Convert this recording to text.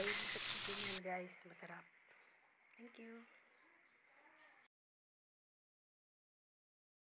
and maraming sa chicken yan guys. Masarap. Thank you.